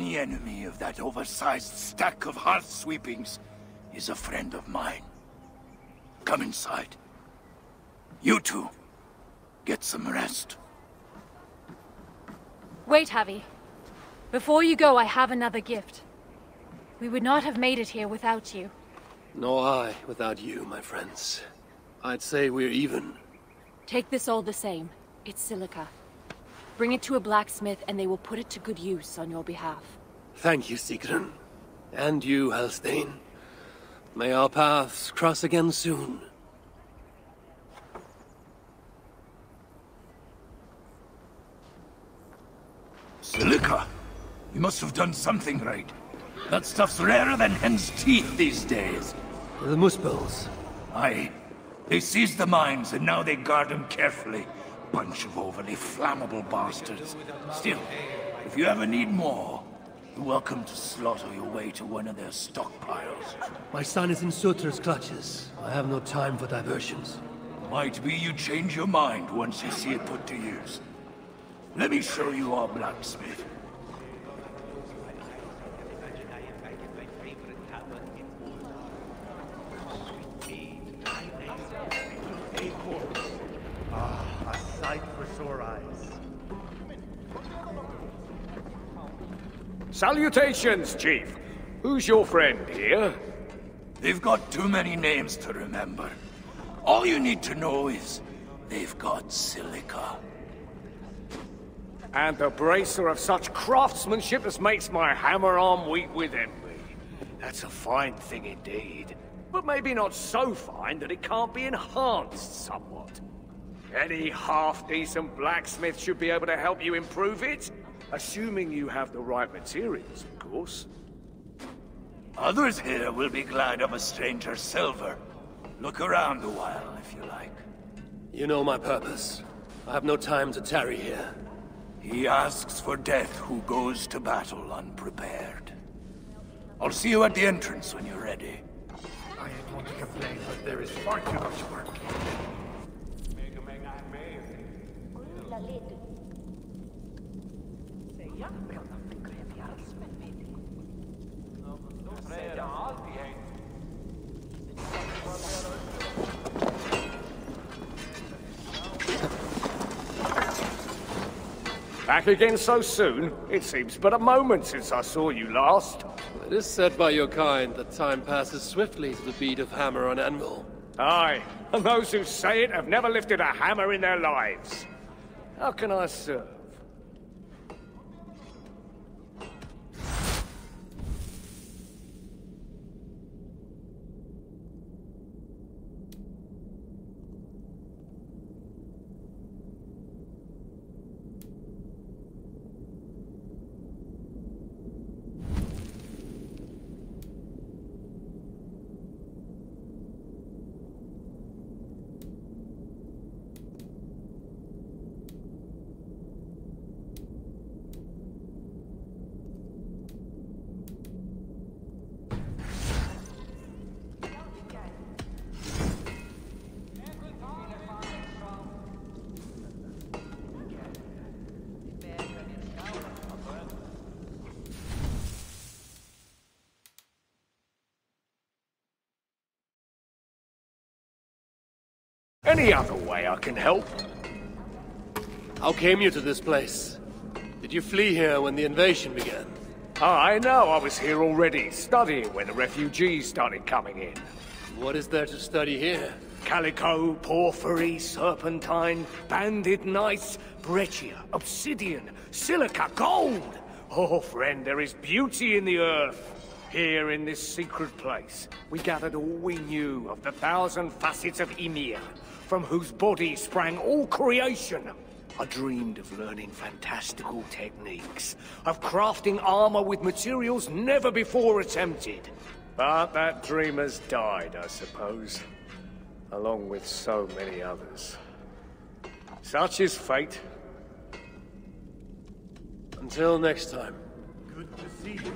Any enemy of that oversized stack of hearth sweepings is a friend of mine. Come inside. You two, get some rest. Wait, Havi. Before you go, I have another gift. We would not have made it here without you. Nor I without you, my friends. I'd say we're even. Take this all the same. It's silica. Bring it to a blacksmith and they will put it to good use on your behalf. Thank you, Sigrun. And you, Halstein. May our paths cross again soon. Silica? You must have done something right. That stuff's rarer than hen's teeth these days. The Muspels. Aye. They seized the mines and now they guard them carefully. Bunch of overly flammable bastards. Still, if you ever need more, you're welcome to slaughter your way to one of their stockpiles. My son is in Suttr's clutches. I have no time for diversions. Might be you change your mind once you see it put to use. Let me show you our blacksmith. Ah, a sight for sore eyes. Salutations, Chief. Who's your friend here? They've got too many names to remember. All you need to know is they've got silica. And the bracer of such craftsmanship as makes my hammer arm weak with envy. That's a fine thing indeed. But maybe not so fine that it can't be enhanced somewhat. Any half-decent blacksmith should be able to help you improve it. Assuming you have the right materials, of course. Others here will be glad of a stranger's silver. Look around a while, if you like. You know my purpose. I have no time to tarry here. He asks for death who goes to battle unprepared. I'll see you at the entrance when you're ready. I ain't want to complain, but there is far too much work. Back again so soon? It seems but a moment since I saw you last. It is said by your kind that time passes swiftly to the beat of hammer on anvil. Aye, and those who say it have never lifted a hammer in their lives. How can I serve? Any other way I can help? How came you to this place? Did you flee here when the invasion began? Ah, I know, I was here already, studying when the refugees started coming in. What is there to study here? Calico, porphyry, serpentine, banded gneiss, breccia, obsidian, silica, gold! Oh, friend, there is beauty in the earth. Here in this secret place, we gathered all we knew of the thousand facets of Ymir, from whose body sprang all creation. I dreamed of learning fantastical techniques, of crafting armor with materials never before attempted. But that dream has died, I suppose, along with so many others. Such is fate. Until next time. Good to see you.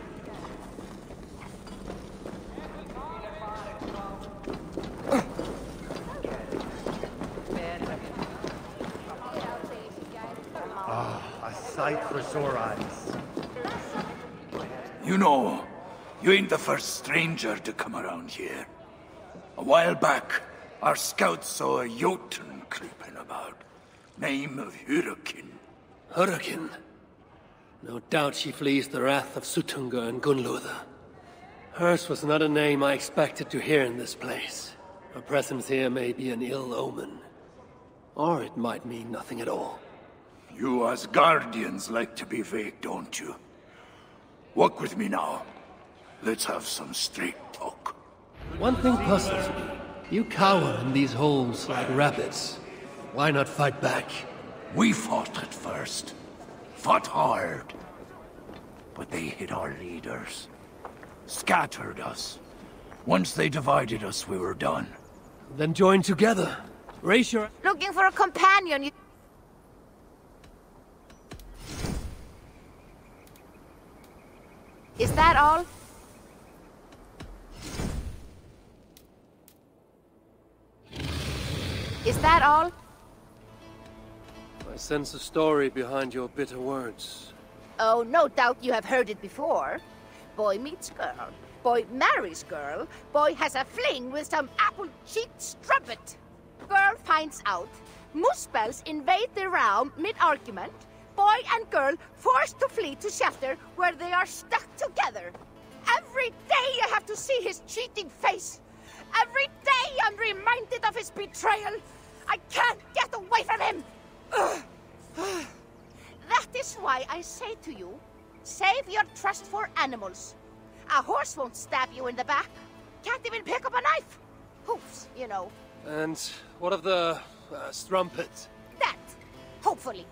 Ah, a sight for sore eyes. You know, you ain't the first stranger to come around here. A while back, our scouts saw a Jotun creeping about. Name of Hyrrokkin. Hyrrokkin? No doubt she flees the wrath of Suttungr and Gunnlother. Hers was not a name I expected to hear in this place. Her presence here may be an ill omen. Or it might mean nothing at all. You as Guardians like to be vague, don't you? Walk with me now. Let's have some straight talk. One thing puzzles me. You cower in these holes like rabbits. Why not fight back? We fought at first. Fought hard. But they hit our leaders. Scattered us. Once they divided us, we were done. Then join together. Raise your... Looking for a companion. You... Is that all? Is that all? I sense a story behind your bitter words. Oh, no doubt you have heard it before. Boy meets girl. Boy marries girl. Boy has a fling with some apple-cheeked strumpet. Girl finds out. Muspels invade the realm mid-argument. Boy and girl forced to flee to shelter where they are stuck together. Every day I have to see his cheating face. Every day I'm reminded of his betrayal. I can't get away from him. that is why I say to you, save your trust for animals. A horse won't stab you in the back. Can't even pick up a knife. Hoofs, you know. And what of the uh, strumpet? That, hopefully.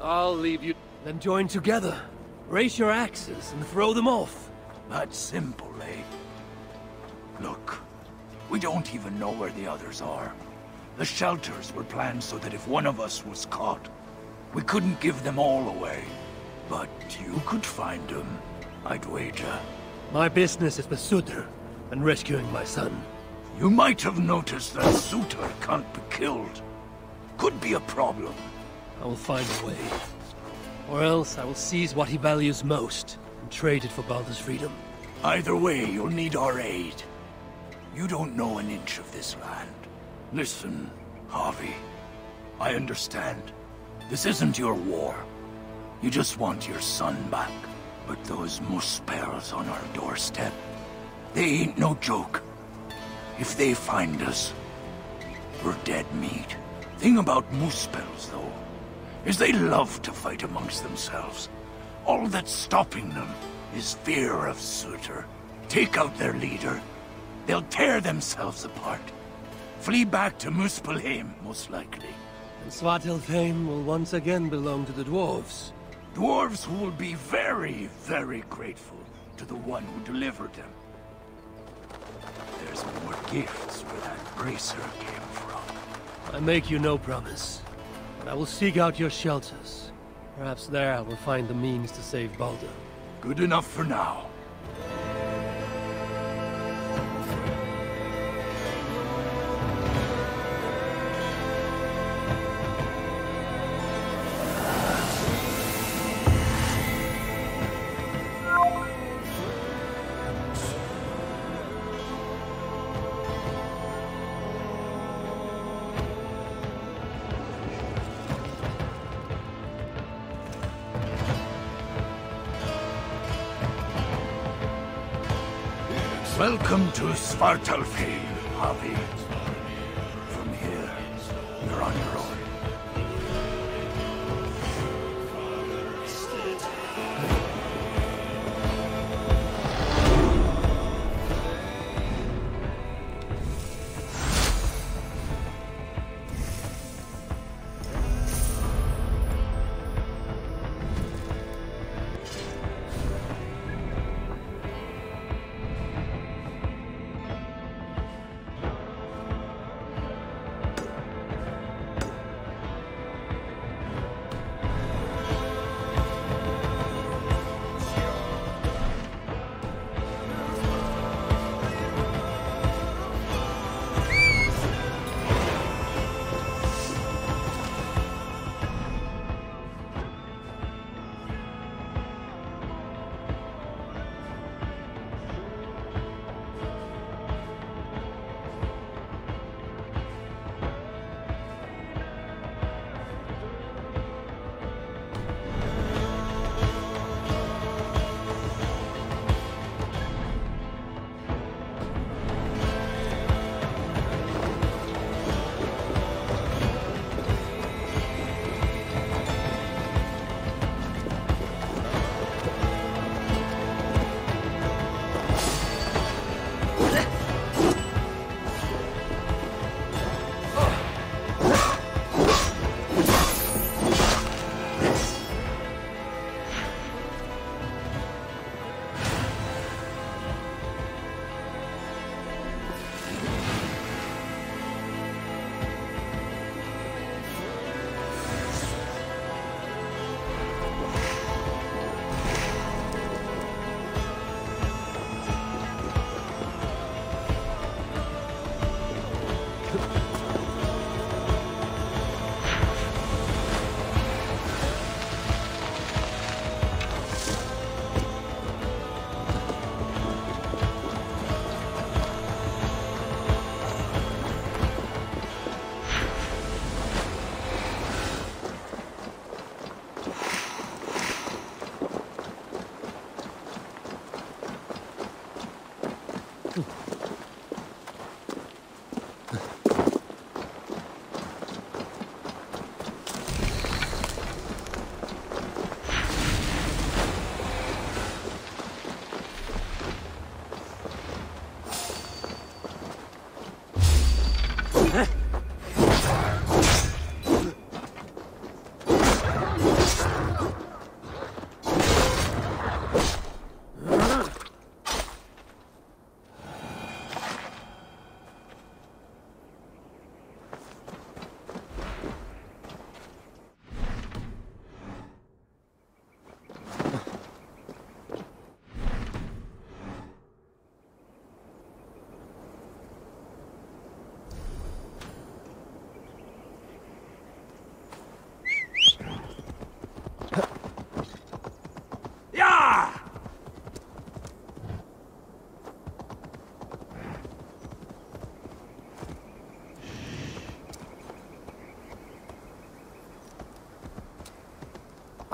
I'll leave you. Then join together. Raise your axes and throw them off. That simple, eh? Look, we don't even know where the others are. The shelters were planned so that if one of us was caught, we couldn't give them all away. But you could find them, I'd wager. My business is with Suttr and rescuing my son. You might have noticed that Suttr can't be killed. Could be a problem. I will find a way. Or else I will seize what he values most and trade it for Baldur's freedom. Either way, you'll need our aid. You don't know an inch of this land. Listen, Havi. I understand. This isn't your war. You just want your son back. But those Muspels on our doorstep, they ain't no joke. If they find us, we're dead meat. Thing about Muspels, though, is they love to fight amongst themselves. All that's stopping them is fear of Suttr. Take out their leader, they'll tear themselves apart. Flee back to Muspelheim, most likely. And Svartalfheim will once again belong to the dwarves. Dwarves who will be very, very grateful to the one who delivered them. There's more gifts where that bracer came from. I make you no promise. But I will seek out your shelters. Perhaps there I will find the means to save Baldur. Good enough for now.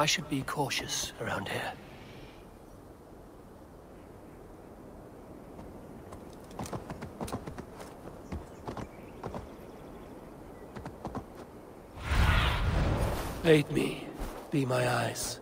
I should be cautious around here. Aid me. Be my eyes.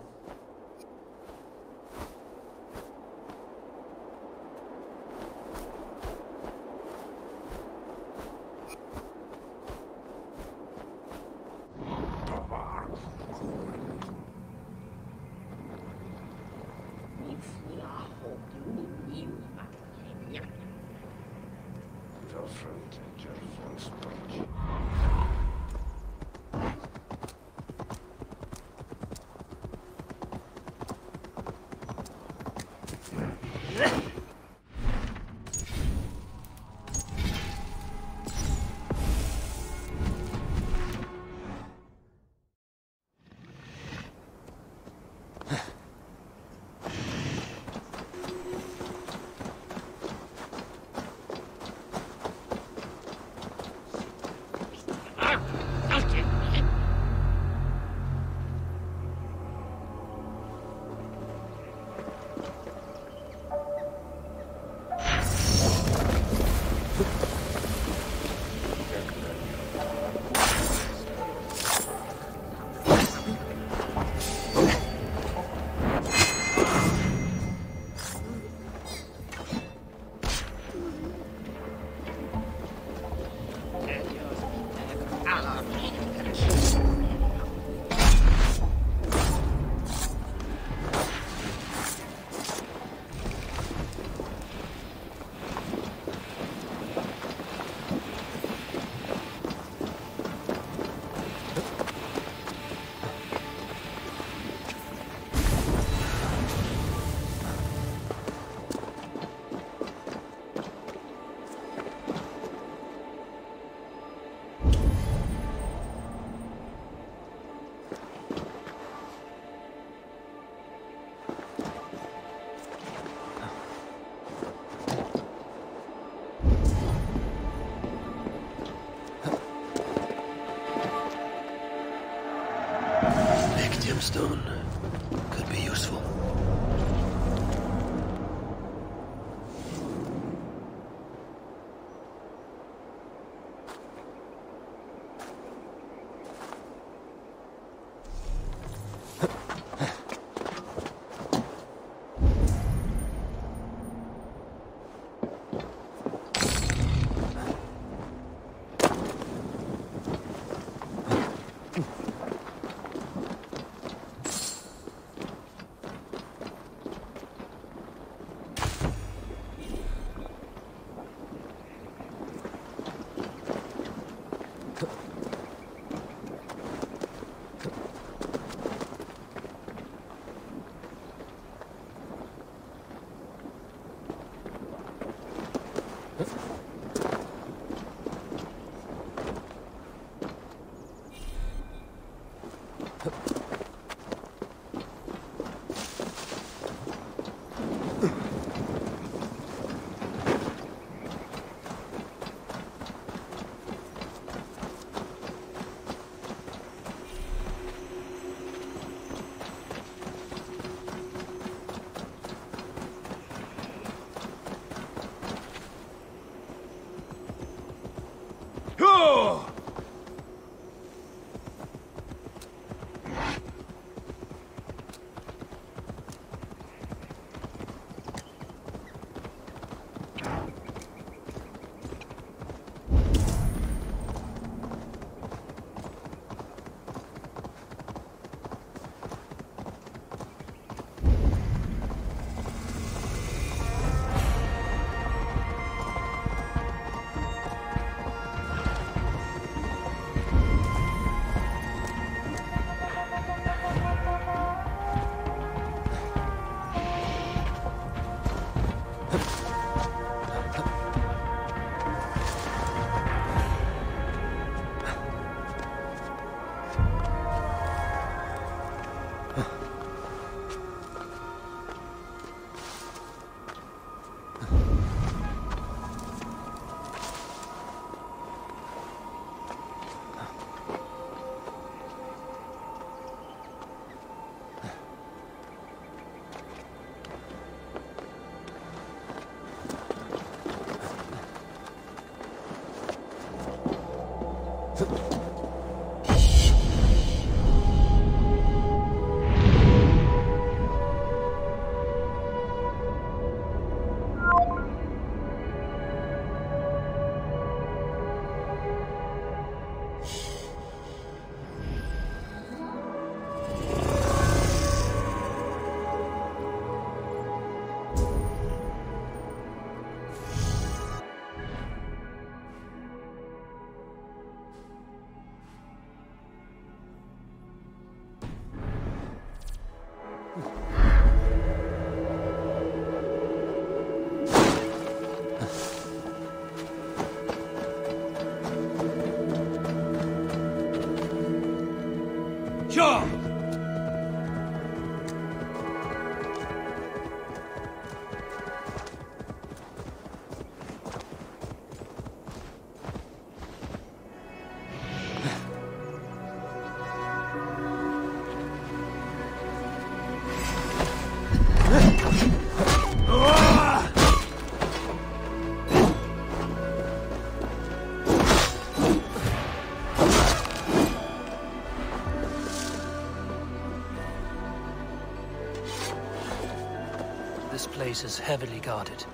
This place is heavily guarded.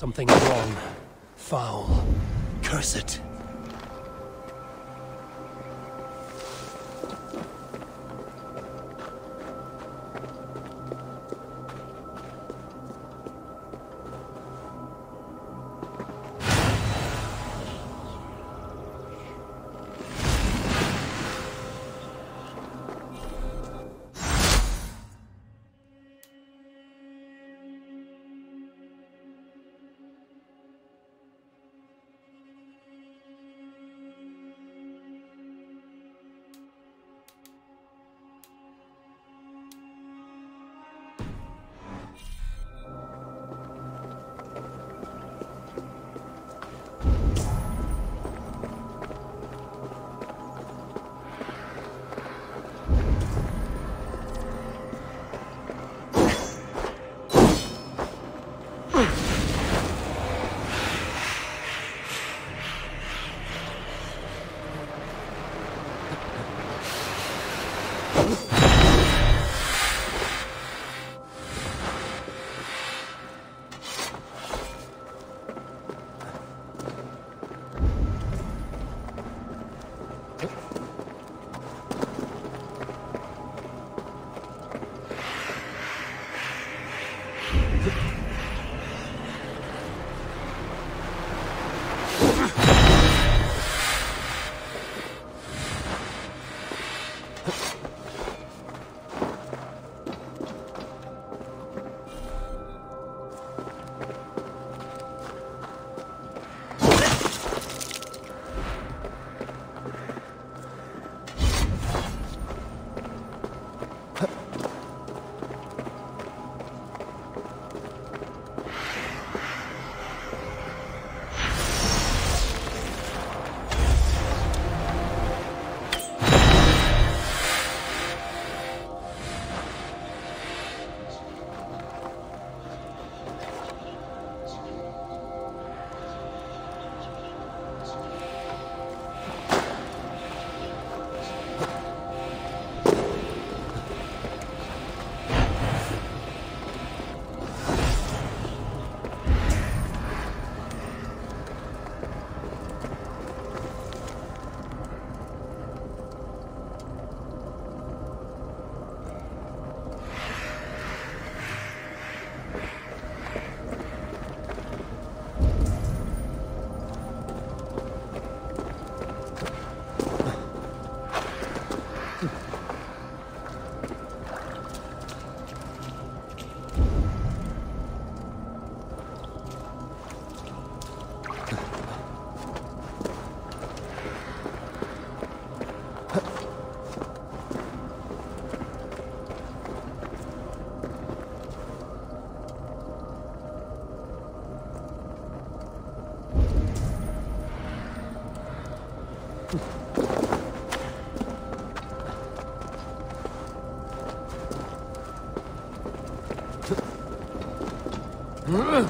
Something wrong. Foul. Curse it. Damn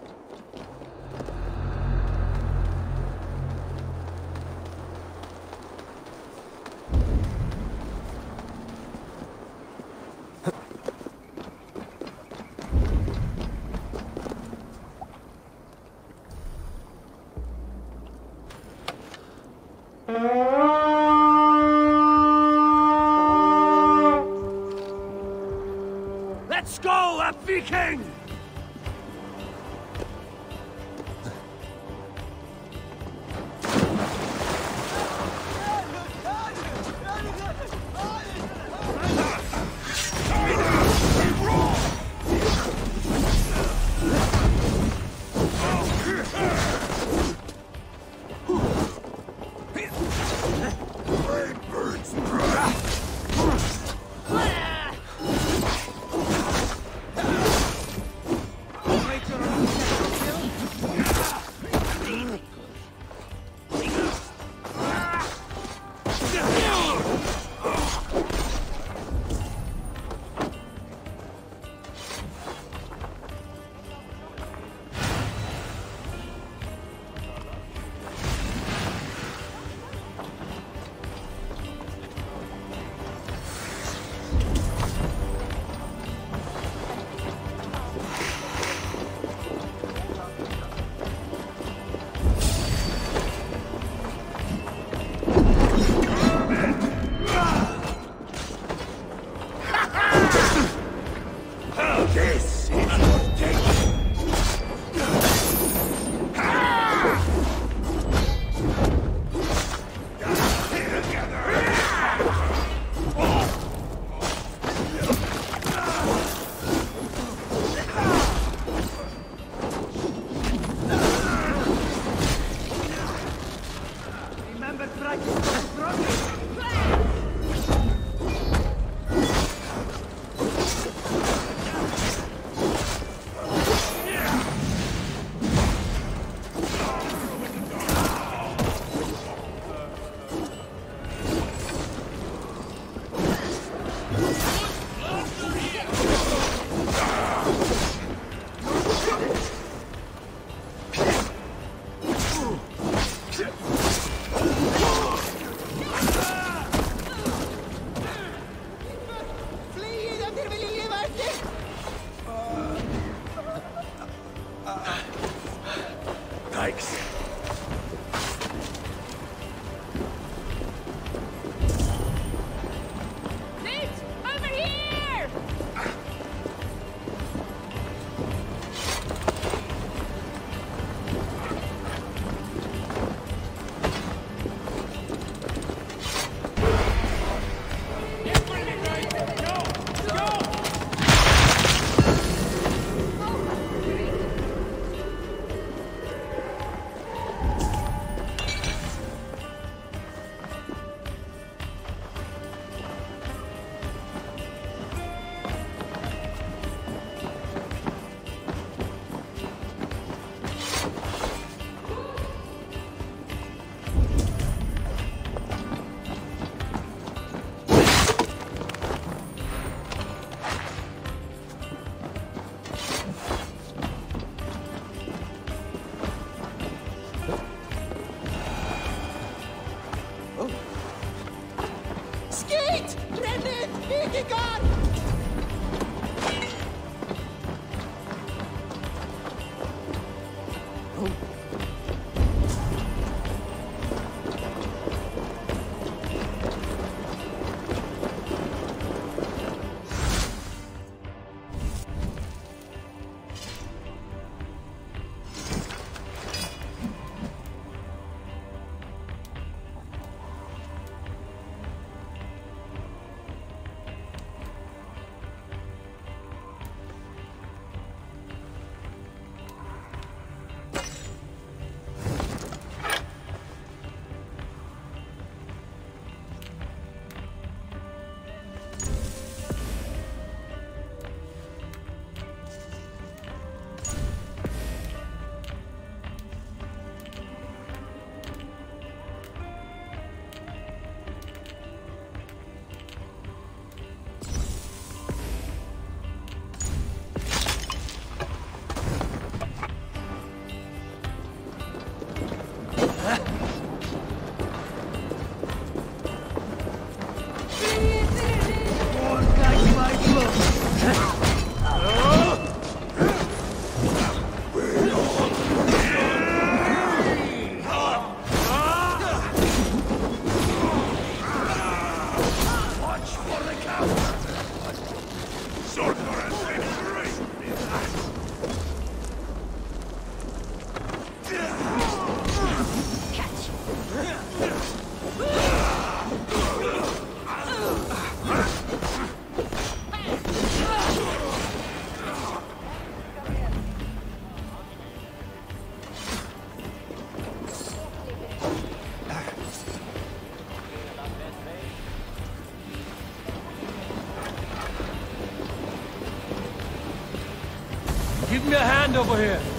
Over here.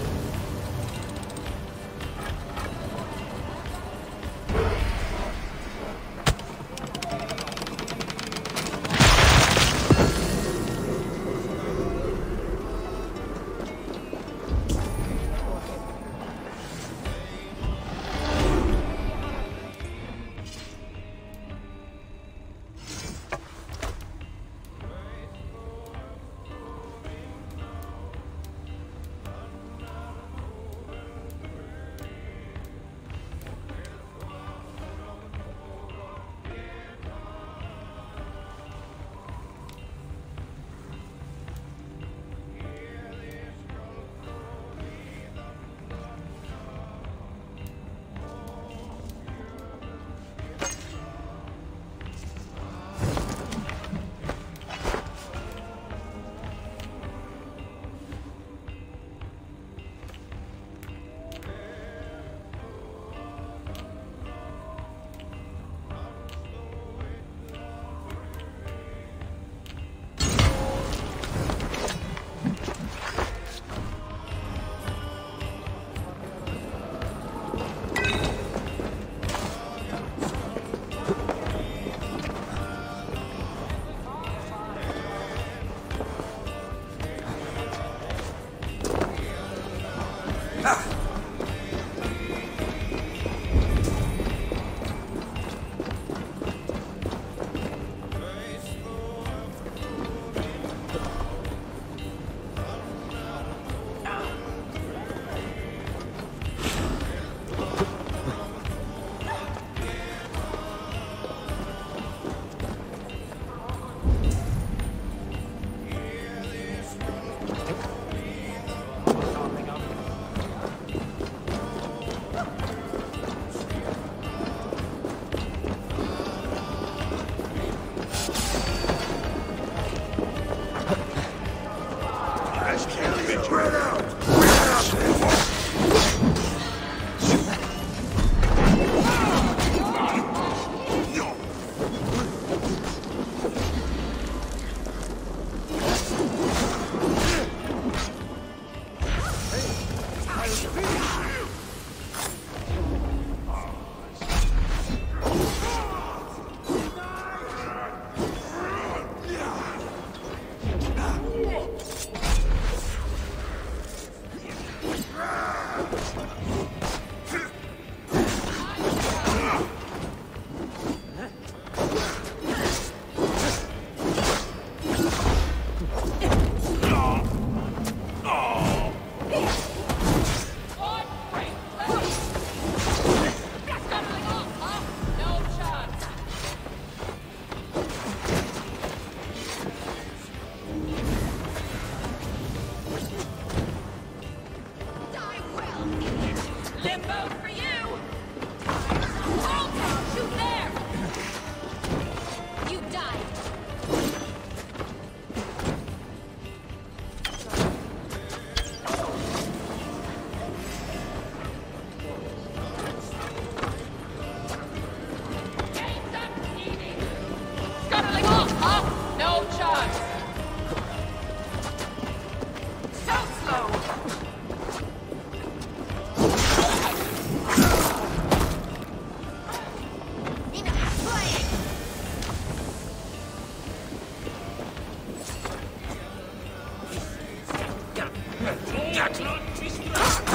Silica.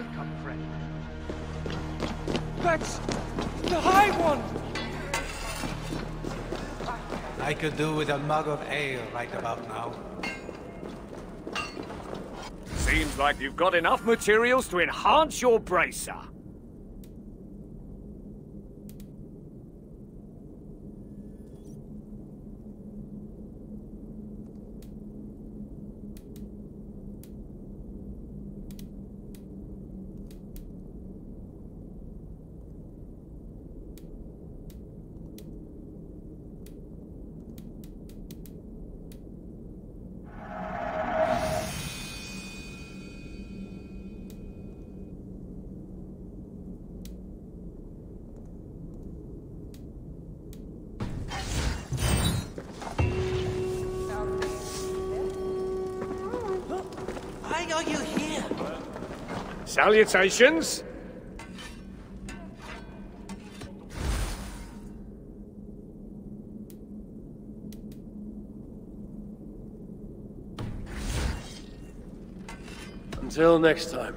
Welcome, friend. That's the High One! I could do with a mug of ale right about now. Seems like you've got enough materials to enhance your bracer. Why are you here? Salutations. Until next time.